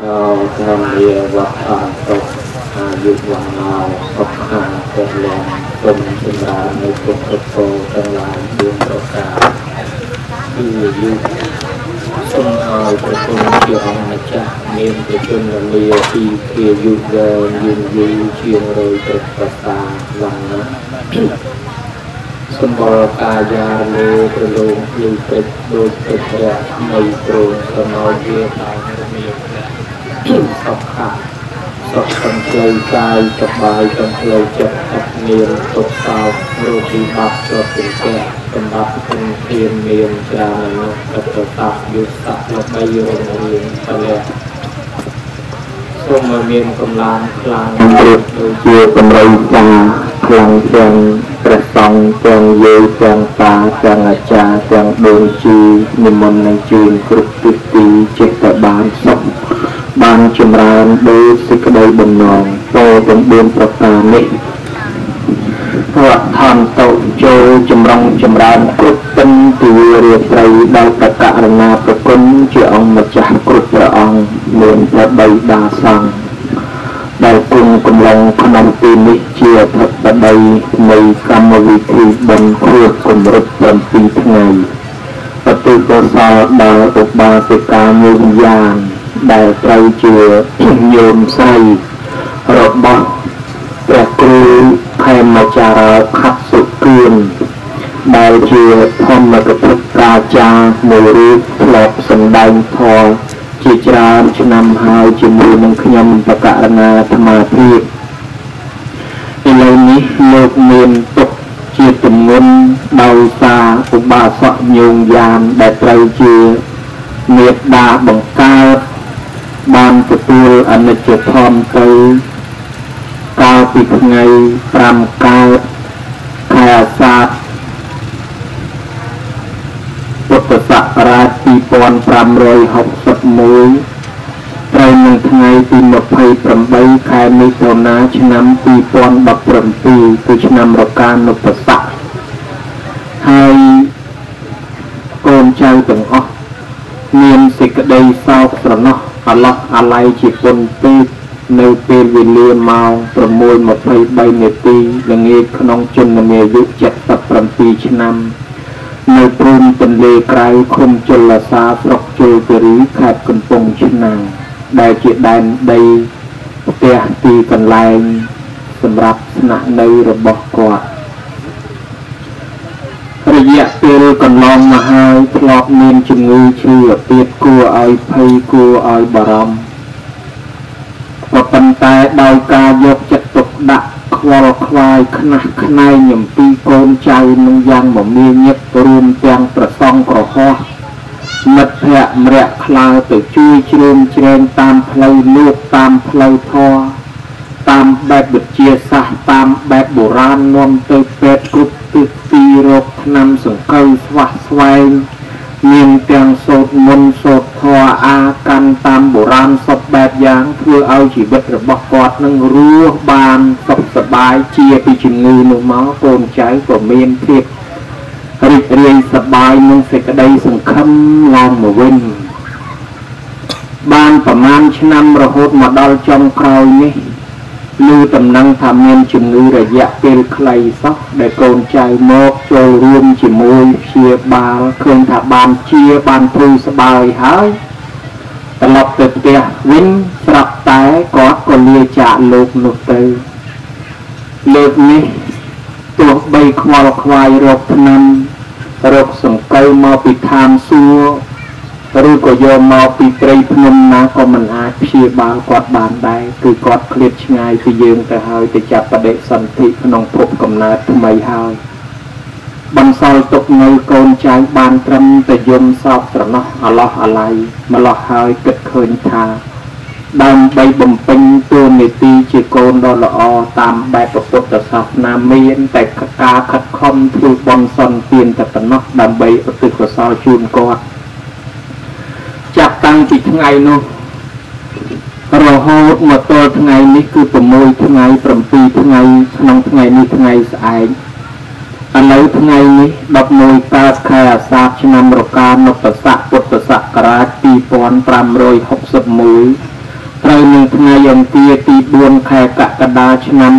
រោក្នុងវាវត្តអន្តរអាយុវណ្ណោសុខៈពលំទុំសម្រាប់នៅពុទ្ធពរទាំងឡាយជាប្រការគឺយុសូមឲ្យប្រគុណជាអង្គម្ចាស់មានប្រជញ្ញលាពីភាយុវែងយូរយូរជាងរយព្រឹកប្រសាវណ្ណៈសម្បល់កាយាលេប្រលោងភ្លឺពេជ្រដូចពេជ្រនៃព្រមសំោវាតាមរមៀ លសុខៈសុខទាំងផ្លូវកាយសប្បាយទាំងផ្លូវចិត្តអត់មានទុកសោករោគវិបត្តិជាប់ជំពាក់សម្រាប់គុណធានមានច្រើននោះកតតៈយុសៈល្បីរងរៀងពលៈសូមឲ្យមានកម្លាំងខ្លាំងដូចជាកម្រិតសាខ្លាំងទាំងព្រះសង្ឃទាំងយាយទាំងតាទាំងអាចារ្យទាំងដូនជីនិមន្តនឹងជឿនគ្រប់ទិសទីចិត្តបានសុខ បានចម្រើនដោយសេចក្តីបំណងពោទាំង4ប្រការនេះវត្តធម្មតុចូលចម្រុងចម្រើនគ្រប់ពិនទិវារាត្រីដោយប្រកករណាប្រគុណជាអង្គម្ចាស់គ្រប់ព្រះអង្គមានព្រះបីតាសង្ឃដែលគុណកំឡុងក្នុងទីនេះជាធិបតីនៃកម្មវិធីបុណ្យគ្រោះកម្រិត7ថ្ងៃប្រតិកុសលដល់ឧបាសិកាញោមយាន ដែលត្រូវជាញោមស្រីរបស់ព្រះគ្រូខេមចារខັດសុគឿនដែលជាធម្មកថាកាចារ្យមួយរូបធ្លាប់សម្ដែងធម៌ជាច្រើនឆ្នាំហើយជាមួយនឹងខ្ញុំបកករណាអាត្មាភាពឥឡូវនេះលោកមានទុកជាទំងន់ដោយសារឧបាសកញោងយានដែលត្រូវជាមេត្តាបង្កើតបាន ទទួលអនិច្ចធម៌ទៅកាលពីថ្ងៃ5កើតខែអាសាឍពុទ្ធសករាជ2561ត្រូវនឹងថ្ងៃទី28ខែមិថុនាឆ្នាំ2017គឺឆ្នាំរកានុបស័កហើយកូនចៅទាំងអស់មានសេចក្តីសោកស្រណោះ អាឡោះអាល័យជាគុណពេកនៅពេលវេលាម៉ោង6:23នាទីល្ងាចក្នុងជំនាមាយុ77ឆ្នាំនៅព្រំទន្លេក្រៅឃុំជលសាស្រុកជលគិរីខេត្តកំពង់ឆ្នាំងដែលជាដែនដីផ្ទះទីកន្លែងសម្រាប់ស្នាក់នៅរបស់គាត់រយៈ ពេលកន្លងមកហើយធ្លាប់មានជំងឺឈឺអាពាតគួរឲ្យភ័យគួរឲ្យបារម្ភក៏ប៉ុន្តែដោយការយកចិត្តទុកដាក់ខ្វល់ខ្វាយខ្នះខ្នែងអំពីកូនចៅនឹងយ៉ាងមមាញឹករួមទាំងប្រសងក្រហោះមិត្តភ័ក្តិម្នាក់ខ្លៅទៅជួយជ្រោមជ្រែងតាមផ្លូវលោកតាមផ្លូវធម៌តាម បែបវិទ្យាសាស្ត្រតាមបែបបុរាណនាំទៅពេទ្យគ្រប់ទិសទីរោគថ្នាំសង្កូវស្វះស្វែងមានទាំងសូត្រមន្តសូត្រធម៌អាកាន់តាមបុរាណសពបែបយ៉ាងធ្វើឲ្យជីវិតរបស់គាត់នឹងរស់បានសុខសប្បាយជាពីជំងឺនោះមកកូនចៅក៏មានភាពរីករាយសប្បាយនឹងសេចក្តីសង្ឃឹមឡើងមកវិញបានប្រមាណឆ្នាំរហូតមកដល់ចុងក្រោយនេះ ឮដំណឹងថាមានជំងឺរយៈពេលខ្លីសោះដែលកូនចៅមកចូលរួមជាមួយព្យាបាលឃើញថាបានជាបានព្រួយស្បើយហើយត្រឡប់ទៅផ្ទះវិញស្រាប់តែគាត់ក៏លាចាកលោកនោះទៅលើកនេះទោះបីខ្វល់ខ្វាយរកឆ្នាំរកសង្កូវមកពីឋានសួគ៌ ឬក៏យកមកពីព្រៃភ្នំណាក៏មិនអាចព្យាបាលគាត់បានដែរគឺគាត់ឃ្លាតឆ្ងាយពីយើងទៅហើយទៅចាប់បដិសន្ធិក្នុងភពកំណើតថ្មីហើយបន្សល់ទុកនៅកូនចៅបានត្រឹមតែយំសោកស្រណោះអាឡោះអាល័យម្លោះហើយគិតឃើញថាដើម្បីបំពេញតួនាទីជាកូនដ៏ល្អតាមបែបពុទ្ធសាសនាមាន តែការខិតខំធ្វើបុណ្យសន្តានតែប៉ុណ្ណោះដើម្បីឧទ្ទិសកុសលជូនគាត់ចាប់តាំង ពីថ្ងៃនោះរហូតមកទល់ថ្ងៃនេះគឺ6ថ្ងៃ7ថ្ងៃក្នុងថ្ងៃនេះថ្ងៃស្អែកឥឡូវថ្ងៃនេះ11កើតខែអាសាឍឆ្នាំរកានុបស័កពុទ្ធសករាជ2561ត្រូវនឹងថ្ងៃអង្គារទី4ខែកក្កដាឆ្នាំ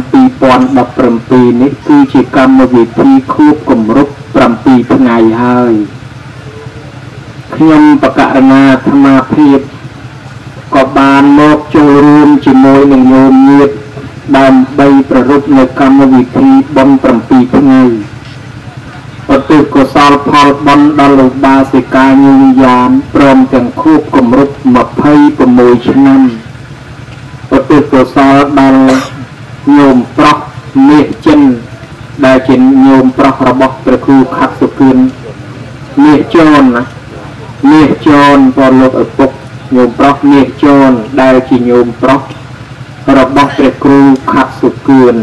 2017នេះគឺជាកម្មវិធីខួបគម្រប់7ថ្ងៃហើយ ខ្ញុំបកករណាអាត្មាភាពក៏បានមកចូលរួមជាមួយនឹងញោមញាតិដើម្បីប្ររពនៅកម្មវិធីបុណ្យ7ថ្ងៃឧទ្ទិសកុសលផលបុណ្យដល់លោកបាសិកាញូយ៉ានព្រមទាំងខួបគម្រប់26ឆ្នាំឧទ្ទិសកុសលដល់ញោមប្រុសមាសចិនដែលជាញោមប្រុសរបស់ព្រះគ្រូខាត់សុគឿនមាសជូនណា មាសជូនក៏លោកឪពុកញោមប្រុសមាសជូនដែលជាញោមប្រុសរបស់ព្រះគ្រូខាត់សុគឿន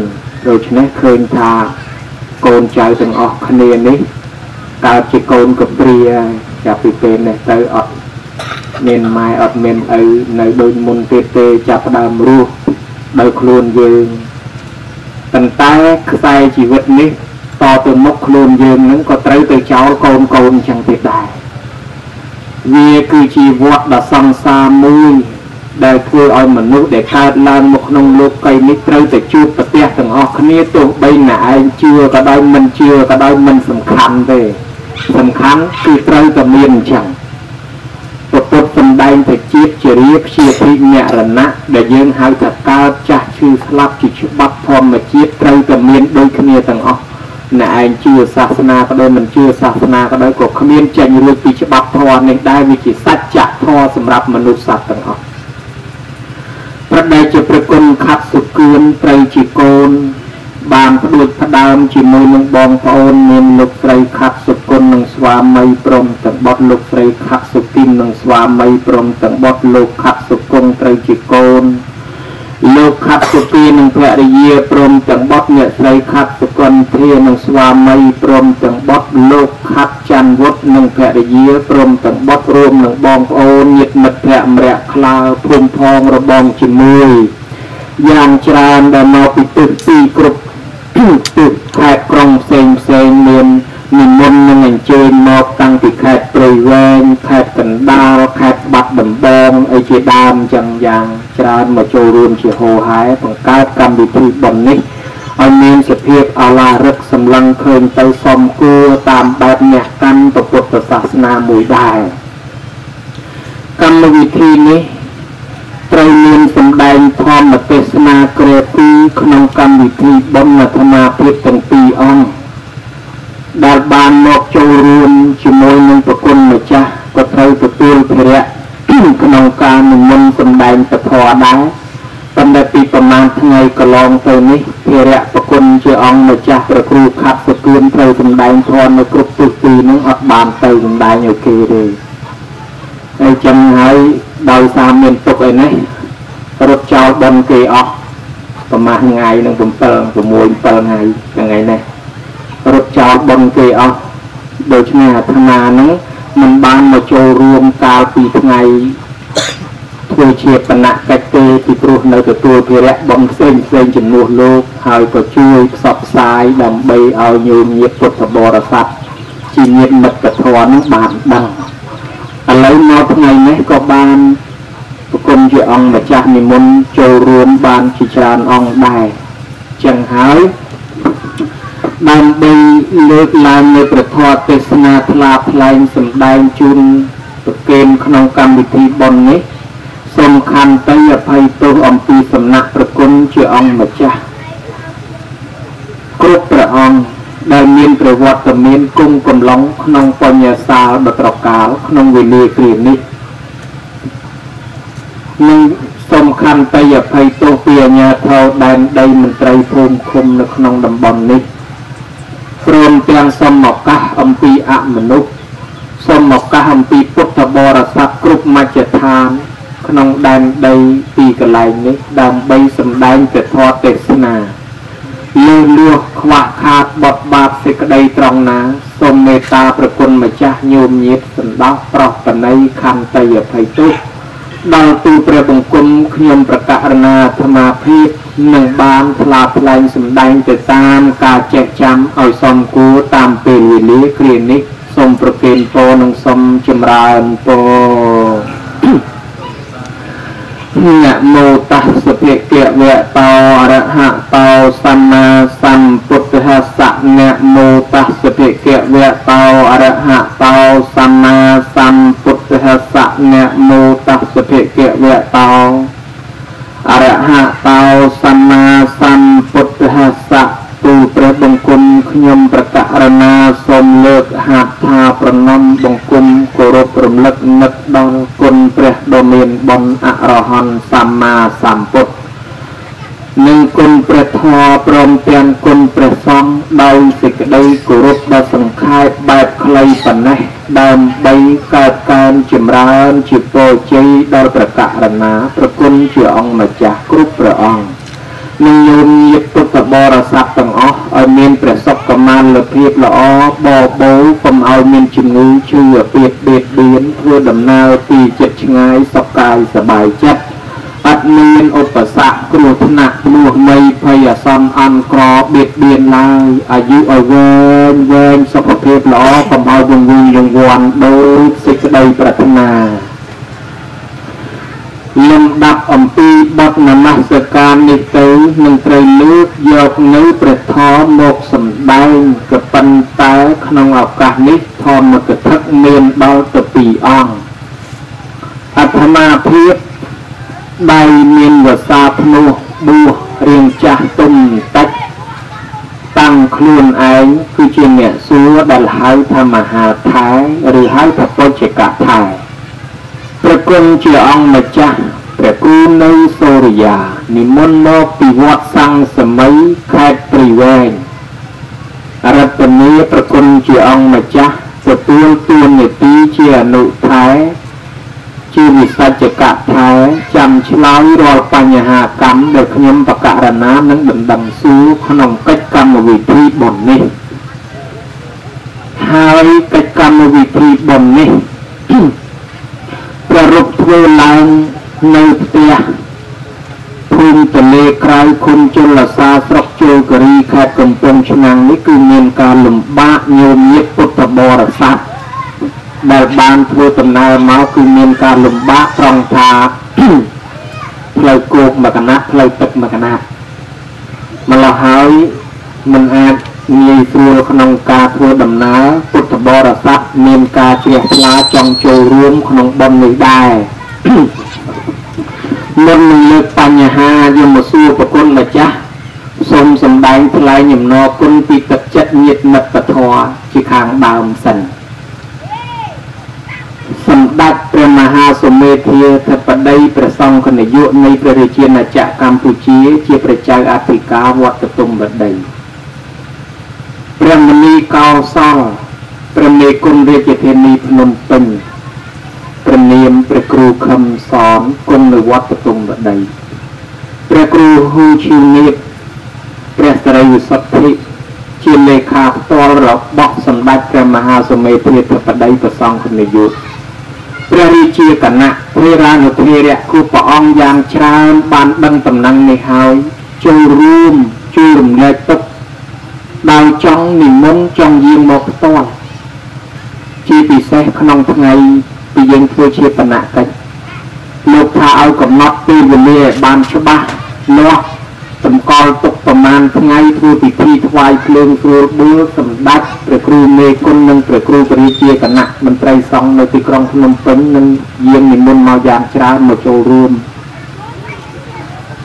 ដូច្នេះឃើញថាកូនចៅទាំងអស់គ្នានេះកើតជាកូនកព្រាចាប់ពីពេលនេះទៅអត់មានម៉ែអត់មានឪនៅដូចមុនទៀតទេចាប់ដើមរស់ដោយខ្លួនយើងប៉ុន្តែខ្សែជីវិតនេះតទៅមុខខ្លួនយើងនឹងក៏ត្រូវទៅចោលកូនកូនចឹងទៀតដែរ វាគឺជាវដ្តដ៏សង្សារមួយដែលធ្វើឲ្យមនុស្សដែលកើតឡើងមកក្នុងលោកីនេះត្រូវតែជួបប្រទះទាំងអស់គ្នាទោះបីណាឯងជឿក៏ដោយមិនជឿក៏ដោយមិនសំខាន់ទេសំខាន់គឺត្រូវតែមានអញ្ចឹងពុទ្ធសំដែងទៅជាតិជារាព្យាភិមរណៈដែលយើងហៅថាកើតចាស់ឈឺស្លាប់ជាច្បាប់ធម្មជាតិត្រូវតែមានដូចគ្នាទាំងអស់ អ្នកឯងជឿសាសនាក៏ដោយមិនជឿសាសនាក៏ដោយក៏គ្មានចេញរួចពីច្បាប់ធម៌នេះដែរវាជាសច្ចៈធម៌សម្រាប់មនុស្សសត្វទាំងអស់ប្រដេជាប្រគុណខាត់សុគឿនត្រូវជាកូន បានផ្ដួចផ្ដើមជាមួយនឹងបងប្អូនមានលោកស្រីខាត់សុគន្ធនិងស្វាមីព្រមទាំងបុត្រលោកស្រីខាត់សុគិននិងស្វាមីព្រមទាំងបុត្រលោកខាត់សុគន្ធត្រូវជាកូន លោកខាត់សុគីនិងភរិយាព្រមទាំងបុត្រអ្នកស្រីខាត់សុគន្ធានិងស្វាមីព្រមទាំងបុត្រលោកខាត់ច័ន្ទវុឌ្ឍនិងភរិយាព្រមទាំងបុត្ររួមនឹងបងប្អូនញាតិមិត្តភក្តិម្រាក់ក្លើភូមិផងរបងជាមួយយ៉ាងច្រើនដែលមកពីទិសទីគ្រប់ទិសខេត្តក្រុងផ្សេងផ្សេងមាននិមន្តនឹងអញ្ជើញមកតាំងពីខេត្តព្រៃវែងខេត្តកណ្ដាលខេត្តបាត់ដំបងអីជាដើមចឹងយ៉ាងច្រើន មកចូលរួមជាហោហែបង្កើតកម្មវិធីបុណ្យនេះឲ្យមានសភាពអាឡារឹកសម្លឹងឃើញទៅសមគួរតាមបែបអ្នកកាន់ពុទ្ធសាសនាមួយដែរកម្មវិធីនេះត្រូវមានសម្ដែងធម្មទេសនាក្រែពីរក្នុងកម្មវិធីបុណ្យអាត្មាភាពទាំងពីរអង្គដែលបានមកចូលរួមជាមួយនឹងប្រគុណម្ចាស់ក៏ត្រូវទទួលភារៈ ក្នុងការនិមន្តសម្ដែងពធដែរប៉ុន្តែពីប្រមាណថ្ងៃកន្លងទៅនេះភារៈប្រគុណជាអង្គម្ចាស់ព្រះគ្រូខាត់សគឿនត្រូវសម្ដែងធម៌នៅគ្រប់ទិសទីនឹងអត់បានទៅសម្ដែងឲ្យគេទេហើយចឹងហើយដោយសារមានទុកឯនេះរត់ចោលបនគេអស់ប្រមាណថ្ងៃនឹង7 6 7ថ្ងៃថ្ងៃនេះរត់ចោលបនគេអស់ដូច្នេះអាត្មានឹងមិនបានមកចូលរួមកាលពីថ្ងៃ ធ្វើជាបណៈកិច្ចទេពីព្រោះនៅទទួលភារៈបងផ្សេងផ្សេងជំនួសលោកហើយក៏ជួយផ្សព្វផ្សាយដើម្បីឲ្យញោមញាតពុទ្ធបរិស័ទជាញាតមិត្តធម៌នឹងបានដឹងឥឡូវមកថ្ងៃនេះក៏បានប្រគុណជាអង្គម្ចាស់និមន្តចូលរួមបានជាច្រើនអង្គដែរចឹងហើយដើម្បីលើកឡើងនៅប្រធមទេសនាថ្លាថ្លែងសម្ដែងជូនប្រគេនក្នុងកម្មវិធីបុណ្យនេះ សូមខន្តីអភ័យទោសអំពីសំណាក់ប្រគុណជាអង្គម្ចាស់គ្រប់ព្រះអង្គដែលមានប្រវត្តិមានគុំកំឡុងក្នុងបញ្ញសាលដត្រកាលក្នុងវេលាគ្រានេះនិងសូមខន្តីអភ័យទោសពីអាញាធរដែនដីមន្ត្រីភូមិឃុំនៅក្នុងតំបន់នេះព្រមទាំងសូមឱកាសអំពីអមនុស្សសូមឱកាសអំពីពុទ្ធបរិស័ទគ្រប់មជ្ឈដ្ឋាន ក្នុងដែនដីទីកន្លែងនេះដើម្បីសម្ដែងព្រះធម៌ទេសនាលើលួសខ្វះខាតបត់បាបសេចក្តីត្រង់ណាសូមមេត្តាប្រគុណម្ចាស់ញោមញាតសន្តោសប្រោសបណីខន្តីអភ័យទោសដល់ទូព្រះបង្គំខ្ញុំប្រកាសណាអាត្មាភាពនឹងបានថ្លាថ្លែងសម្ដែងទៅតាមការចេះចាំឲ្យសមគួរតាមពេលវេលាគ្រានេះសូមប្រគេនពរនិងសូមចម្រើនពរ នមោតស្សភិគវៈតោអរហតោសម្មាសម្ពុទ្ធស្សៈនមោតស្សភិគវៈតោអរហតោសម្មាសម្ពុទ្ធស្សៈនមោ ព្រមទាំងគុណព្រះសង្ឃដោយសេចក្តីគោរពដ៏សង្ខេបបែបខ្លីប៉ុណ្ណេះដើម្បីកើតកើនចម្រើនជាពរជ័យដល់ប្រកាសរណាប្រគុណជាអង្គម្ចាស់គ្រប់ព្រះអង្គនិងញោមញាតពុទ្ធបរិស័ទទាំងអស់ឲ្យមានព្រះសុខកម្មាលភាពល្អបបោកុំឲ្យមានជំងឺឈឺអាពាហ៍បៀតបៀនធ្វើដំណើរ យុឲ្យវែងវែងសុខភាពល្អកុំឲ្យវង្វេងយង្វាន់ដោយសេចក្តីប្រាថ្នាលំដាប់អំពីបទនមស្ការនេះទៅនឹងត្រូវលើកយកនៅព្រះធម៌មកសម្ដែងក៏ប៉ុន្តែក្នុងឱកាសនេះធម្មកថាមានដល់ទៅពីរអង្គអត្ថមាភាពដៃមានវសាភ្នោះបួសរៀងចាស់ទុំតិច តាំងខ្លួនឯងគឺជាអ្នកសួរដែលហៅថាមហាថែឬហៅថាពុជកថែប្រគុណជាអង្គម្ចាស់ព្រះគ្រូនៅសូរិយានិមន្តមកពីវត្តសង្ឃសម័យខេត្តព្រៃវែងរតនីប្រគុណជាអង្គម្ចាស់ទទួលទួនាទីជាអនុថែ ជាវិសច្ចកថែចាំឆ្លើយរាល់បញ្ហាកម្មដែលខ្ញុំបកករណានឹងដណ្ដឹងសួរក្នុងកិច្ចកម្មវិធីបុណ្យនេះហើយកិច្ចកម្មវិធីបុណ្យនេះប្ររពធ្វើឡើងនៅផ្ទះភូមិទលេក្រៅឃុំជលសាស្រុកជលគិរីខេត្តកំពង់ឆ្នាំងនេះគឺមានការលំបាកញោមញាតពុទ្ធបរិស័ទ ដែលបានធ្វើដំណើរមកគឺមានការលំបាកត្រង់ថាផ្លូវគោកមកកណាត់ផ្លូវទឹកមកកណាត់ម្ល៉េះហើយមិនអាចងាយស្រួលក្នុងការធ្វើដំណើរពុទ្ធបរិស័ទមានការជ្រះថ្លាចង់ចូលរួមក្នុងបុណ្យនេះដែរមុននឹងលើកបញ្ហាយមសួរប្រគុណម្ចាស់សូមសម្ដែងថ្លែងអំណរគុណពីទឹកចិត្តញាតិមិត្តពធជាខាងដើមសិន សុមេធាធិបតីព្រះសង្ឃនាយកនៃព្រះរាជាណាចក្រកម្ពុជា ជាព្រះចៅអធិការវត្តទុំបតីព្រះមនីកោសលព្រះមេគុណរាជធានីភ្នំពេញព្រះនាមព្រះគ្រូខឹមសនគុណនៅវត្តទុំបតីព្រះគ្រូហ៊ូឈីនៀតព្រះសរិយសុទ្ធិជាលេខាផ្ទាល់របស់សម្ដេចព្រះមហាសមេធាធិបតីប្រសង្ឃនាយក ព្រះរាជាគណៈព្រះរានុធារៈគូព្រះអង្គយ៉ាងច្រើនបានដឹងដំណឹងនេះហើយចូលរួមជួយរំលែកទុកដោយចង់និមន្តចង់យាងមកផ្ទាល់ជាពិសេសក្នុងថ្ងៃពីយើងធ្វើជាបណកិច្ចលោកថាឲ្យកំណត់ពេលវេលាឲ្យបានច្បាស់លាស់ សម្គាល់ទុកប្រមាណថ្ងៃធ្វើពិធីថ្វាយភ្លើងស្រួលបួលសម្ដេចព្រះគ្រូមេគុណនិងព្រះគ្រូពរាជាគណៈមន្ត្រីសង្ឃនៅទីក្រុងភ្នំពេញនិងយាងនិមន្តមកយ៉ាងច្រើនមកចូលរួម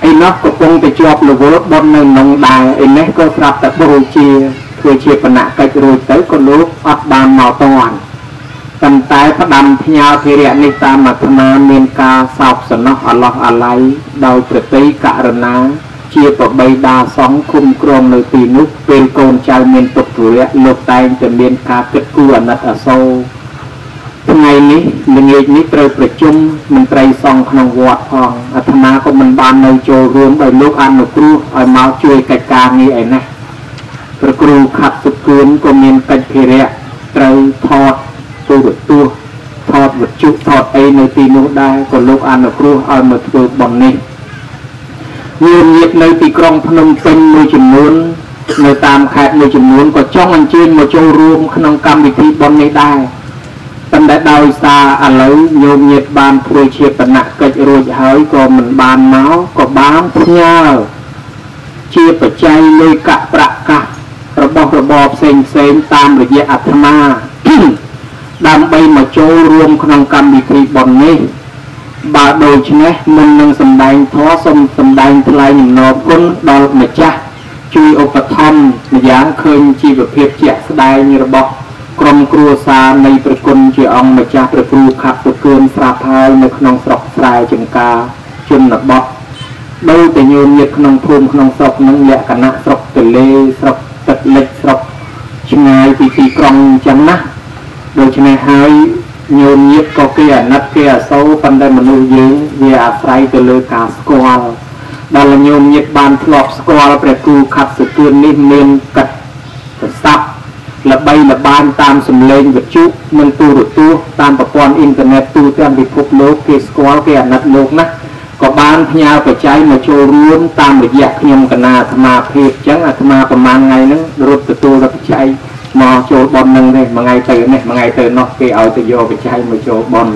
ឯនោះកំពុងតែជាប់រវល់បននៅក្នុងដែរឯនេះក៏ស្រាប់តែបរិជាធ្វើជាបណកិច្ចរួចទៅក៏លោកអត់បានមកតន់ប៉ុន្តែផ្ដាំផ្ញើធិរៈនេះតាមអាត្មាមានការសោកសំណោះអឡោះអាល័យដោយប្រតិករណា ជាប្របីដាសង្ឃគុំក្រងនៅទីនោះពេលកូនចៅមានទុក្ខធុរៈលោកតែងតែមានការគិតគូរអាណិតអាសូរថ្ងៃនេះល្ងាចនេះត្រូវប្រជុំមន្ត្រីសង្ឃក្នុងវត្តផងអាត្មាក៏មិនបាននៅចូលរួមដោយលោកអនុគ្រោះឲ្យមកជួយកិច្ចការងារឯនេះព្រះគ្រូខាត់សុគឿនក៏មានកិច្ចភារៈត្រូវថតទូរទស្សន៍ថតវិទ្យុថតអីនៅទីនោះដែរក៏លោកអនុគ្រោះឲ្យមកធ្វើប៉ុន នេះញាតិញាតិនៅទីក្រុងភ្នំពេញមួយចំនួននៅតាមខេត្តមួយចំនួនក៏ចង់អញ្ជើញមកចូលរួមក្នុងកម្មវិធីប៉ុននេះដែរប៉ុន្ដែលដោយសារឥឡូវញោមញាតបានធ្វើជាបណៈកិច្ចរួចហើយក៏មិនបានមកក៏បានផ្ញើជាបច្ច័យលុយកាក់ប្រាក់កាសរបស់របរផ្សេងផ្សេងតាមរយៈអាត្មាដើម្បីមកចូលរួមក្នុងកម្មវិធីបុណ្យនេះ បើដូច្នេះមុននឹងសម្ដែងធម៌សូមសម្ដែងថ្លែងអំណរគុណដល់ម្ចាស់ជួយឧបត្ថម្ភម្យ៉ាងឃើញជីវភាពជាក់ស្ដែងរបស់ក្រុមគ្រួសារនៃប្រគុណជាអង្គម្ចាស់ព្រះគ្រូខាត់សុគឿនស្រាប់ហើយនៅក្នុងស្រុកស្រែចម្ការជនបទដោយតែញោមញាតក្នុងភូមិក្នុងស្រុកនឹងលក្ខណៈស្រុកទលេស្រុកទឹកលិចស្រុកឆ្ងាយពីទីក្រុងអញ្ចឹងណាដូច្នេះហើយ ញោមញាតក៏គេអាណិតគេអាសូរប៉ុន្តែមនុស្សយើងវាអាស្រ័យទៅលើការស្គាល់ដល់ញោមញាតបានធ្លាប់ស្គាល់ព្រះគ្រូខាត់សុគឿននេះមានកាត់ប្រសាប់ល្បីល្បាញតាមសម្លេងវិទ្យុនិងទូរទស្សន៍តាមប្រព័ន្ធអ៊ីនធឺណិតទូទាំងពិភពលោកគេស្គាល់គេអាណិតលោកណាស់ក៏បានផ្ញើបច្ច័យមកចូលរួមតាមរយៈខ្ញុំកណាអាត្មាភាពអញ្ចឹងអាត្មាប្រហែលថ្ងៃហ្នឹងរត់ទទួលបច្ច័យ មកចូលបននឹងទេមួយថ្ងៃទៅនេះមួយថ្ងៃទៅនោះគេឲ្យទៅយកបច្ច័យមកចូលបន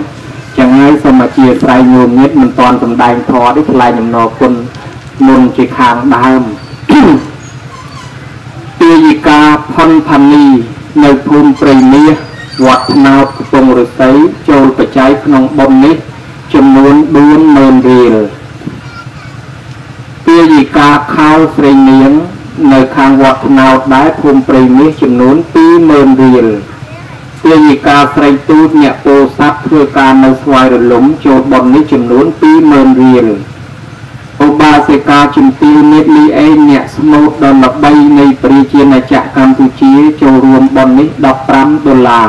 ចឹងហើយសូមអធិស្ឋានញោមញាតមិនតាន់សំដែងធម៌ទេថ្លែងអំណរគុណមុនជាខាងដើមទាយិកាផុនផានីនៅភូមិព្រៃមាសវត្តថ្នោតកំពង់រស័យចូលបច្ច័យក្នុងបុណ្យនេះចំនួន40000រៀលទាយិកាខោស្រីនាង នៅខាងវត្តថ្នោតដែរភូមិព្រៃមាសចំនួន20000រៀលទាយិកាស្រីទូតអ្នកពោធិ៍សាត់ធ្វើការនៅស្វាយរលំចូលបុណ្យនេះចំនួន20000រៀលឧបាសិកាជំទាវនេតលីអេអ្នកស្មូតដ៏ល្បីនៃប្រជាណាចក្រកម្ពុជាចូលរួមបុណ្យនេះ15ដុល្លារ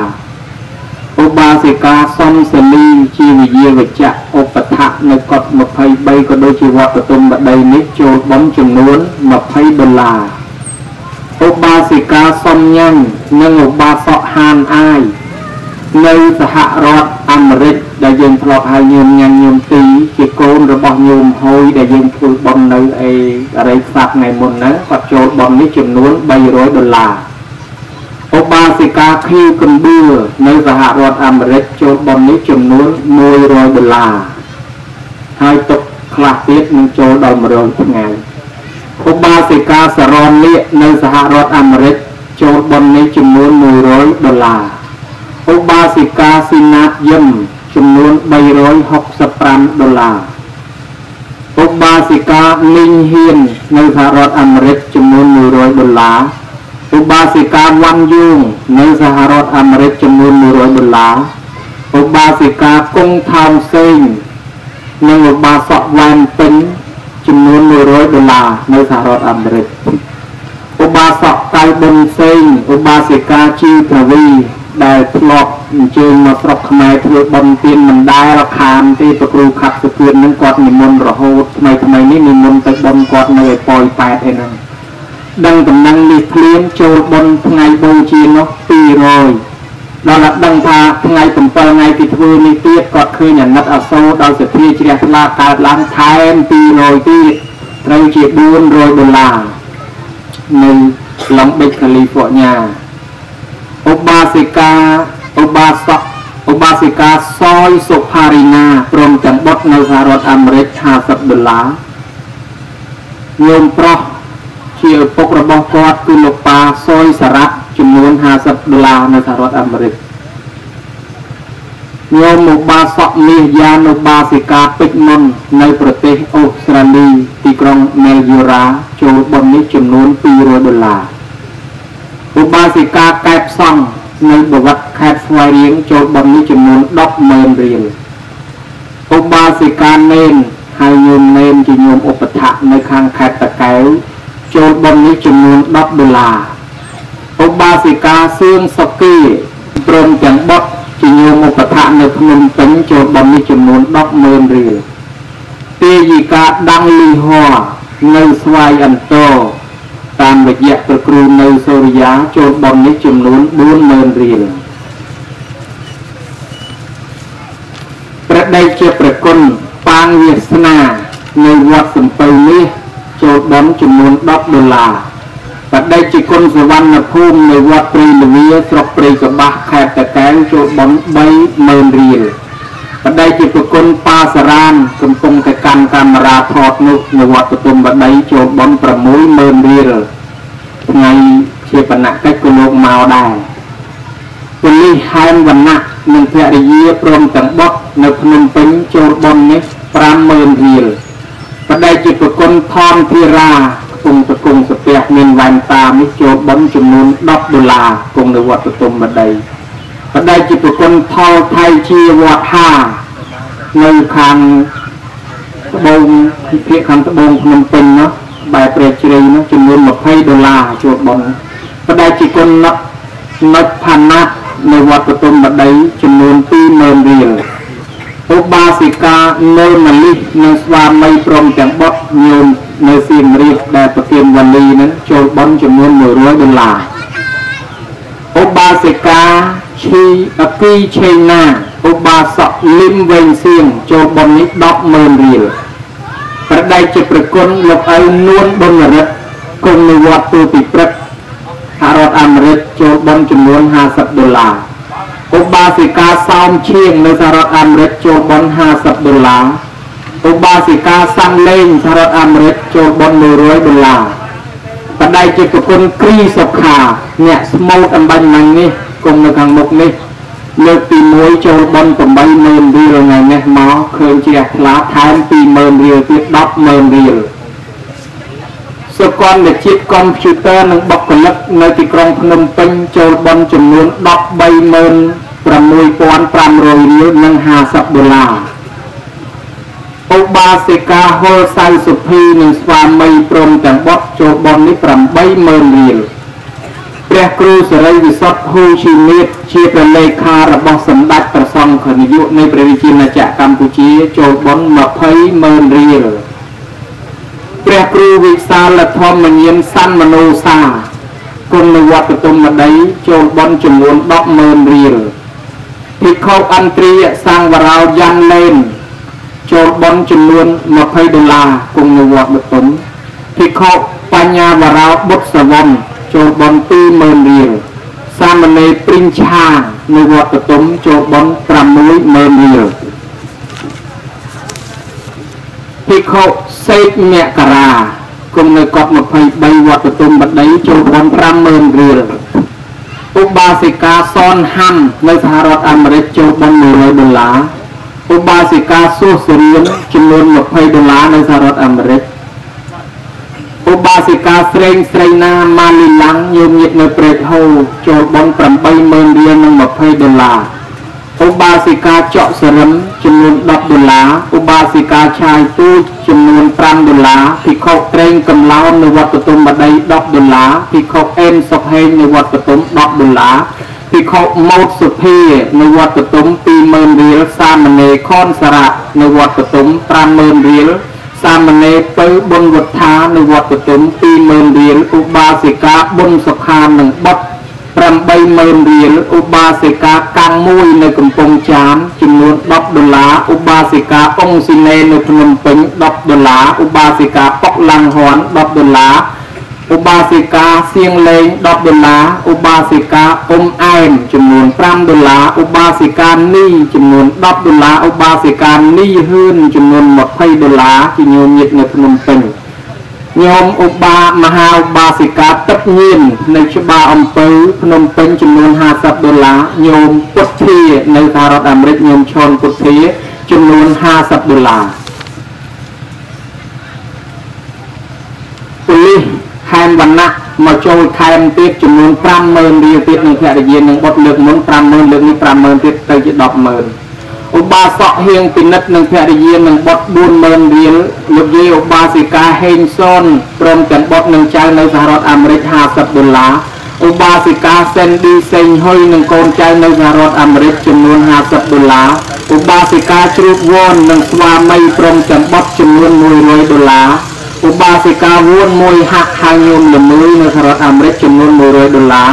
ឧបាសិកាសំសលីជាវិយាវចៈឧបថៈនៅកុដ23ក៏ដូចជាវត្តទុំបដីនេះចូលបុណ្យចំនួន20ដុល្លារឧបាសិកាសំញ៉ាំនិងឧបាសកហានអាយនៅសហរដ្ឋអាមេរិកដែលយើងធ្លាប់ហៅញោមញ៉ាំញោមទីជាកូនរបស់ញោមហួយដែលយើងធ្វើបន់នៅអីអរិយខ្វាក់ថ្ងៃមុនហ្នឹងគាត់ចូលបន់នេះចំនួន300ដុល្លារឧបា សិកាខៀវកំបឿនៅសហរដ្ឋអាមេរិកចូលបន់នេះចំនួន100ដុល្លារហើយទុកខ្លះទៀតនឹងចូលដល់100ថ្ងៃឧបាសិកាសរនលៀកនៅសហរដ្ឋអាមេរិកចូលបន់នេះចំនួន100ដុល្លារឧបាសិកាស៊ីណាតយឹមចំនួន365ដុល្លារឧបាសិកាលីងហ៊ៀននៅសហរដ្ឋអាមេរិកចំនួន100ដុល្លារ ឧបាសិកាវ៉ាន់យូងនៅសហរដ្ឋអាមេរិកចំនួន100ដុល្លារឧបាសិកាគង់ថោមសេងនិងឧបាសកវ៉ាន់ពេញចំនួន100ដុល្លារនៅសហរដ្ឋអាមេរិកឧបាសកកៅប៊ុនសេងឧបាសិកាជីវប្រវីដែលធ្លាប់អញ្ជើញមកស្រុកខ្មែរធ្វើបុណ្យទានមិនដែលខានទេប្រគ្រូខាត់សុគឿននឹងគាត់និមន្តរហូតថ្មីថ្មីនេះនិមន្តទៅបុណ្យគាត់នៅឯប៉ោយប៉ែតឯហ្នឹង ដឹងតំណែងនេះភ្លាមចូលបុណ្យថ្ងៃបូជានោះ200ដល់តែដឹងថាថ្ងៃ7ថ្ងៃពីធ្វើនេះទៀតគាត់ឃើញអាណិតអសូរដល់សភាជ្រះថ្លាកើតឡើងថែម200ទៀតត្រូវជា400ដុល្លារនៅ Long Beach California ឧបាសិកាឧបាសកឧបាសិកាសយសុផារីណាព្រមទាំងបុត្រនៅសហរដ្ឋអាមេរិក50ដុល្លារញោមប្រុស ជាឪពុករបស់គាត់គឺលោកប៉ាសយសារ៉ាត់ចំនួន50ដុល្លារនៅសហរដ្ឋអាមេរិកញោមឧបាសកមាសយ៉ានុបាសិកាពេជ្រមុននៅប្រទេសអូស្ត្រាលីទីក្រុងមែលយូរ៉ាចូលបុណ្យនេះចំនួន200ដុល្លារឧបាសិកាកែបសង់នៅបវត្តខេត្តស្វាយរៀងចូលបុណ្យនេះចំនួន100000រៀលឧបាសិកានេនហើយញោមនេនជាញោមឧបថៈនៅខាងខេត្តតាកែវ ចូលបុណ្យនេះចំនួន10ដុល្លារឧបាសិកាសឿងសុគីព្រមទាំងបុត្រជាញោមឧបថៈនៅភ្នំពេញចូលបុណ្យនេះចំនួន100000រៀលទេយិកាដាំងលីហោនៅស្វាយអន្តរតាមរយៈព្រះគ្រូនៅសូរិយាចូលបុណ្យនេះចំនួន40000រៀលព្រះដេចជាព្រះគុណប៉ាងវាសនានៅវត្តសំពៅនេះ ចូលបុណ្យចំនួន10ដុល្លារបបដិជាគុណសវណ្ណភូមិនៅវត្តព្រៃលវាស្រុកព្រៃកបាស់ខេត្តតាកែវចូលបន់30000រៀលបដិជាប្រគុណប៉ាសរានកំពុងតែកាន់កាមេរ៉ាថតនោះនៅវត្តបទុមបដីចូលបន់60000រៀលថ្ងៃជាបណៈកិច្ចក៏លោកមកដែរពលិសហែមវណ្ណៈនិងភរិយាព្រមទាំងបុត្រនៅភ្នំពេញចូលបន់នេះ50000រៀល បដិជាប្រគុណថនធីរាគង់តគង់ស្ពះមានវ៉ែនតានេះចូលបន់ចំនួន10ដុល្លារគង់នៅវត្តបទុមបដីបដិជាប្រគុណផលថៃជាវត្តហានៅខាងត្បូងភាគខាងត្បូងភ្នំពេញនោះបែបព្រះជ្រៃនោះចំនួន20ដុល្លារចូលបន់បដិជាគុណណនិតផាណាត់នៅវត្តបទុមបដីចំនួន20000រៀល ឧបាសិកានៅមលិសនិងស្វាមីព្រមទាំងបុត្រញោមនៅសៀមរាបដែលប្រទានវលីនឹងចូលបន់ចំនួន100ដុល្លារឧបាសិកាឈីអគីឆេណាឧបាសកលឹមវែងសៀងចូលបន់នេះ100,000រៀលប្រដេចជាប្រគុណលោកឪនួនបុណរិទ្ធគង់នៅវត្តទូពីព្រឹកសហរដ្ឋអាមេរិកចូលបន់ចំនួន50ដុល្លារ ឧបាសិកាសោមឈៀងនៅសហរដ្ឋអាមេរិកចូលបន់50ដុល្លារឧបាសិកាសាំងលេងសហរដ្ឋអាមេរិកចូលបន់100ដុល្លារបដិជាប្រគុណគ្រីសុខាអ្នកស្មូតអំបញ្ញមាញ់នេះគង់នៅខាងមុខនេះលើកទី1ចូលបន់80000រៀលថ្ងៃនេះមកឃើញជ្រះថ្លាថែម20000រៀលទៀត100,000រៀលសកលវិទ្យាកុំព្យូទ័រនិងបុគ្គលិកនៅទីក្រុងភ្នំពេញចូលបន់ចំនួន 136,500រៀលនិង50ដុល្លារឧបាសិកាហុលសៅសុភីនិងស្វាមីព្រមទាំងបុត្រចូលបន់នេះ80000រៀលព្រះគ្រូសេរីវិសុទ្ធហ៊ូជីមៀតជាព្រះលេខារបស់សម្ដេចព្រះសង្ឃនាយកនៃព្រះរាជាណាចក្រកម្ពុជាចូលបន់200,000រៀលព្រះគ្រូវិសាលធម្មញានសន្មនោសាគុណនៅវត្តទុមមដីចូលបន់ចំនួន100,000រៀល ភិក្ខុអន្ត្រីសង្វរោយ៉ាន់លេនចូលបន់ចំនួន20ដុល្លារគង់នៅវត្តបទុមភិក្ខុបញ្ញាវរោបុត្រសវណ្ណចូលបន់20000រៀលសាមណេរព្រិញឆានៅវត្តបទុមចូលបន់60000រៀលភិក្ខុសេកមករាគង់នៅកប់23វត្តបទុមបដីចូលបន់50000រៀលឧបា សិកាសនហាំនៅសហរដ្ឋអាមេរិកចូលបន់100ដុល្លារឧបាសិកាសួសសេរៀនចំនួន20ដុល្លារនៅសហរដ្ឋអាមេរិកឧបាសិកាស្រេងស្រីណាម៉ាលីឡាំងញោមញាតនៅព្រែកហូចូលបន់80000រៀលនិង20ដុល្លារ ឧបាសិកាចកសរិមចំនួន10ដុល្លារឧបាសិកាឆាយទូចចំនួន5ដុល្លារភិក្ខុត្រេងកំឡោននៅវត្តបទុមបដី10ដុល្លារភិក្ខុអេនសុខហេងនៅវត្តបទុម10ដុល្លារភិក្ខុម៉ូតសុភានៅវត្តបទុម20000រៀលសាមណេរខនសារៈនៅវត្តបទុម50000រៀលសាមណេរពៅបុនវត្ថានៅវត្តបទុម20000រៀលឧបាសិកាបុនសុខានិងបុត្រ 80000រៀលឧបាសិកាកាំងមួយនៅកំពង់ចាមចំនួន10ដុល្លារឧបាសិកាអុងស៊ីណេនៅភ្នំពេញ10ដុល្លារឧបាសិកាប៉ុកឡាំងហ៊ွန်10ដុល្លារឧបាសិកាសៀងលេង10ដុល្លារឧបាសិកាអ៊ុំអែមចំនួន5ដុល្លារឧបាសិកានីចំនួន10ដុល្លារឧបាសិកានីហឿនចំនួន20ដុល្លារជាញោមញាតនៅភ្នំពេញ ញោមឧបាមហាឧបាសិកាទឹកញៀននៅច្បារអំពៅភ្នំពេញចំនួន50ដុល្លារញោមពុទ្ធានៅសហរដ្ឋអាមេរិកញោមឈុនពុទ្ធាចំនួន50ដុល្លារប៉ូលីសហែមវណ្ណៈមកចូលថែមទៀតចំនួន50000រៀលទៀតនឹងភរិយានឹងបុតលើកមុន50000លើកនេះ50000ទៀតទៅជា100,000 ឧបាសកហៀងពិនិត្យនឹងភរិយានឹងបុត40000រៀលលោកយាយឧបាសិកាហេងសុនព្រមទាំងបុតនឹងចៅនៅសហរដ្ឋអាមេរិក50ដុល្លារឧបាសិកាសេនឌីសេងហ៊ុយនឹងកូនចៅនៅសហរដ្ឋអាមេរិកចំនួន50ដុល្លារឧបាសិកាជ្រូកវ័ននិងស្វាមីព្រមទាំងបុតចំនួន100ដុល្លារឧបាសិកាវួនមួយហាក់ហៅញោមល្មើនៅសហរដ្ឋអាមេរិកចំនួន100ដុល្លារ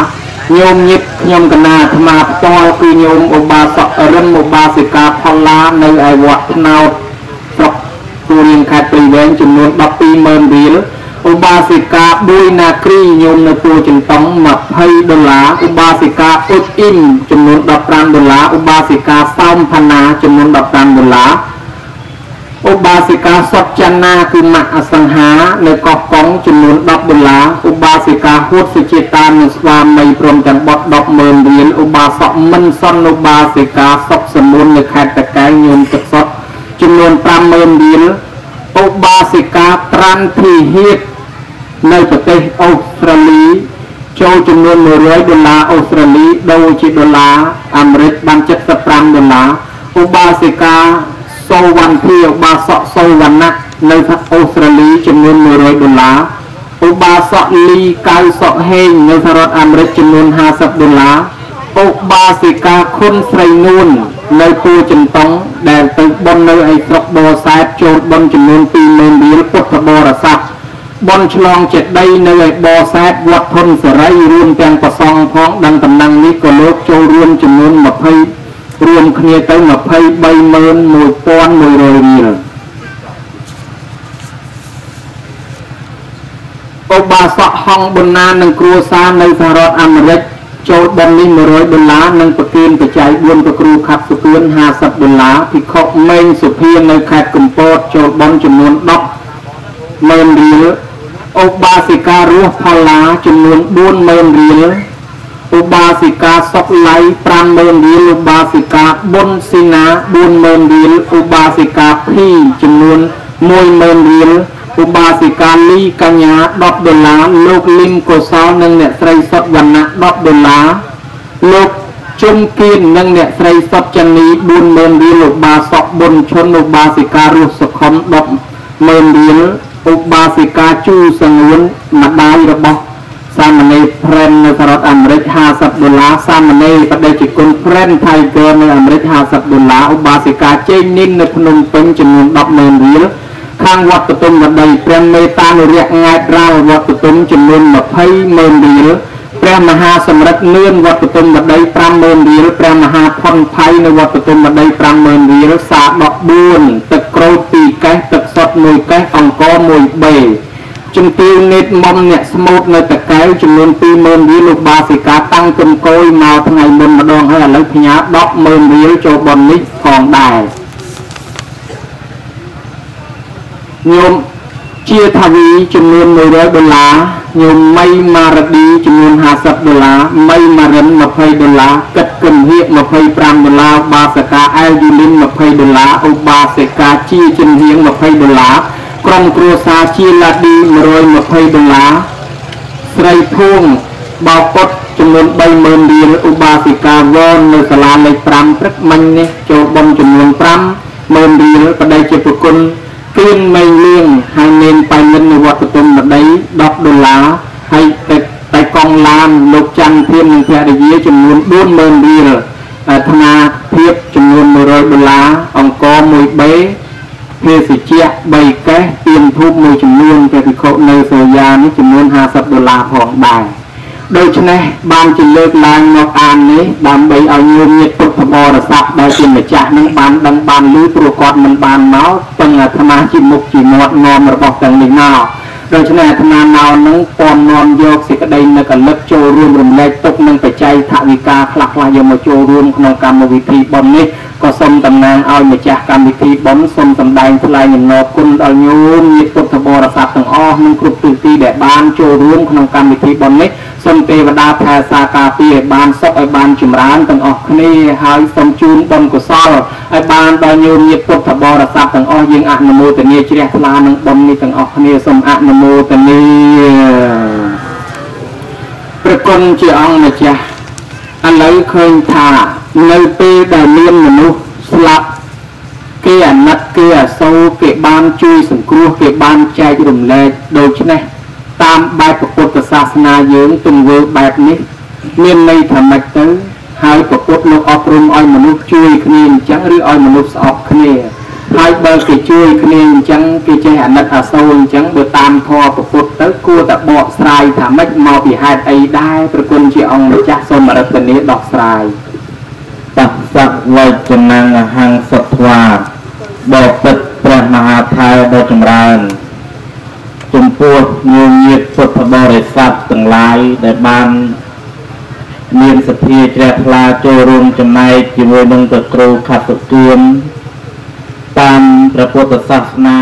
ញោមញាតខ្ញុំកណាអាត្មាផ្ទាល់គឺញោមឧបាសករិនឧបាសិកាផល្លានៅឯវត្តថ្នោតស្រុកទូរៀងខេត្តព្រៃវែងចំនួន120,000រៀលឧបាសិកាបួយណាគ្រីញោមនៅពួរចិនតុង20ដុល្លារឧបាសិកាអ៊ុតអ៊ីមចំនួន15ដុល្លារឧបាសិកាសោមផាណាចំនួន15ដុល្លារ ឧបាសិកាសុតចន្ទនាគឺម៉ាក់អសង្ហា នៅកោះកុងចំនួន10ដុល្លារឧបាសិកាហួតសុជាតានិងស្វាមីព្រមទាំងបុត្រ100,000រៀលឧបាសកមិនសុនឧបាសិកាសុកសមុននៅខេត្តតកែវញោមទឹកសុតចំនួន50,000រៀលឧបាសិកាត្រាន់ធីហៀតនៅប្រទេសអូស្ត្រាលីចូលចំនួន100ដុល្លារអូស្ត្រាលីដូរជាដុល្លារអាមេរិកបាន75ដុល្លារឧបាសិកា សូវណ្ណធីឧបាសកសូវណ្ណៈនៅអូស្ត្រាលីចំនួន100ដុល្លារឧបាសកលីកៅសក់ហេងនៅសហរដ្ឋអាមេរិកចំនួន50ដុល្លារឧបាសិកាខុនស្រីនួននៅពូចិនតុងដែលទៅបន់នៅឯស្រុកបរសែតចូលបន់ចំនួន20000រៀលពុទ្ធបរិស័ទបន់ឆ្លងចេតីនៅឯបរសែតវត្តធុនសេរីរួមទាំងប្រសងផងដឹងតំណែងនេះក៏លោកចូលរួមចំនួន20 រួមគ្នាទៅ231,100រៀលឧបាសកហងប៊ុនណានិងគ្រួសារនៅសហរដ្ឋអាមេរិកចូលបន់នេះ100ដុល្លារនិងប្រគិនបច្ច័យ4ប្រគ្រូខាត់សុគឿន50ដុល្លារភិក្ខុមេងសុភានៅខេត្តកំពតចូលបន់ចំនួន10ម៉ឺនរៀលឧបាសិការស់ផល្លាចំនួន40000រៀល ឧបាសិកាសុកឡៃ50000រៀលឧបាសិកាបុនស៊ីណា40000រៀលឧបាសិកាភីចំនួន10000រៀលឧបាសិកាលីកញ្ញា10ដុល្លារលោកលឹមកុសលនិងអ្នកស្រីសុតវណ្ណៈ10ដុល្លារលោកជុំគៀននិងអ្នកស្រីសុតចនី40000រៀលឧបាសកប៊ុនឈុនឧបាសិការស់សុខុម100000រៀលឧបាសិកាជូសងួនម្ដាយរបស់ សាមណេរ Friend នៅសហរដ្ឋអាមេរិក50ដុល្លារសាមណេរបដិជគុណ Friend Tiger នៅអាមេរិក50ដុល្លារឧបាសិកាជេងនីននៅភ្នំពេញចំនួន100000រៀលខាងវត្តទុំវដីព្រះមេតានុរៈងែតរាលវត្តទុំចំនួន20ម៉ឺនរៀលព្រះមហាសម្រិទ្ធលឿនវត្តទុំវដី50000រៀលព្រះមហាផុនផៃនៅវត្តទុំវដី50000រៀលសា14ទឹកក្រូច2កេះទឹកសុទ្ធ1កេះអង្គ1បេជំទាវនេតមុំអ្នកស្មូតនៅតកែ វចំនួន20000រៀលលោកបាសិកាតាំងគុំកយមកថ្ងៃមុនម្ដងហើយឥឡូវផ្ញើ100,000រៀលចូលបននេះផងដែរញោមជាថាវីចំនួន100ដុល្លារញោមមៃម៉ារឌីចំនួន50ដុល្លារមៃម៉ារិន20ដុល្លារកិតគំហៀក25ដុល្លារបាសកាអែលយូលីន20ដុល្លារឧបាសិកាជាចិនហៀង20ដុល្លារក្រុមគ្រួសារជាឡាឌី120ដុល្លារ ស្រីភួងបោកុតចំនួន30000រៀលឧបាសិកាវននៅសាលាលេខ5ព្រឹកមិញនេះចូលបំចំនួន50000រៀលបដិជាប្រគុណគៀនមេងលៀងហើយមានបញ្ញិននៅវត្តទុំម្ដី10ដុល្លារហើយទឹកតែកងឡានលោកច័ន្ទធៀមនិងភរិយាចំនួន40000រៀលអាថ្នាធៀបចំនួន100ដុល្លារអង្គរ 1B វាសិជ្ជៈ3កេសទៀនធូបមួយចំនួនព្រះភិក្ខុនៅសូយ៉ានេះចំនួន50ដុល្លារផងដែរដូច្នេះបានជាលើកឡើងមកអាននេះដើម្បីឲ្យញោមញាតពុទ្ធបរិស័ទដែលជាម្ចាស់នឹងបានដឹងបានឮព្រោះគាត់មិនបានមកពឹងអាត្មាជាមុខជាមាត់នាំរបស់ទាំងនេះមកដូច្នេះអាត្មាណោនឹងពំនាំយកសេចក្តីនឹកអលឹកចូលរួមរំលែកទុកនឹងបច្ច័យថវិកាខ្លះខ្លះយកមកចូលរួមក្នុងកម្មវិធីបុណ្យនេះ ក៏សូមតំណាងឲ្យម្ចាស់កម្មវិធីបុណ្យសូមសម្ដែងថ្លែងអំណរគុណដល់ញោមញាតិពុទ្ធបរិស័ទទាំងអស់និងគ្រប់ទិសទីដែលបានចូលរួមក្នុងកម្មវិធីបុណ្យនេះសូមទេវតាថែសាការពារឲ្យបានសុខឲ្យបានចម្រើនទាំងអស់គ្នាហើយសូមជូនបុណ្យកុសលឲ្យបានដល់ញោមញាតិពុទ្ធបរិស័ទទាំងអស់យើងអនុមោទនាជ្រះថ្លានឹងបុណ្យនេះទាំងអស់គ្នាសូមអនុមោទនាព្រះគុណជាអង្គម្ចាស់ឥឡូវឃើញថា នៅពេលដែលមានមនុស្សស្លាប់គេអាណិតគេអាសូរគេបានជួយសង្គ្រោះគេបានចែករំលែកដូច្នេះតាមបែបពុទ្ធសាសនាយើងទង្វើបែបនេះ មានន័យថាម៉េចទៅហើយពុទ្ធលោកអប់រំឲ្យមនុស្សជួយគ្នាអញ្ចឹងឬឲ្យមនុស្សស្អប់គ្នាហើយបើគេជួយគ្នាអញ្ចឹងគេចេះអាណិតអាសូរអញ្ចឹងបើតាមធម៌ពុទ្ធទៅគួរតែបកស្រាយថាម៉េចមកពីហេតុអីដែរប្រគុណជាអង្គម្ចាស់សូមរតនាដោះស្រាយត សៈវៃចនងហង្សត្វាបបិទ្ធព្រះមហាថែដ៏ចម្រើនចំពោះញោមញាតពុទ្ធបរិស័ទទាំងឡាយដែលបានមានសទ្ធាជ្រះថ្លាចូលរួមចំណែកជាមួយនឹងព្រះគ្រូខត្តគឿនតាមព្រះពុទ្ធសាសនា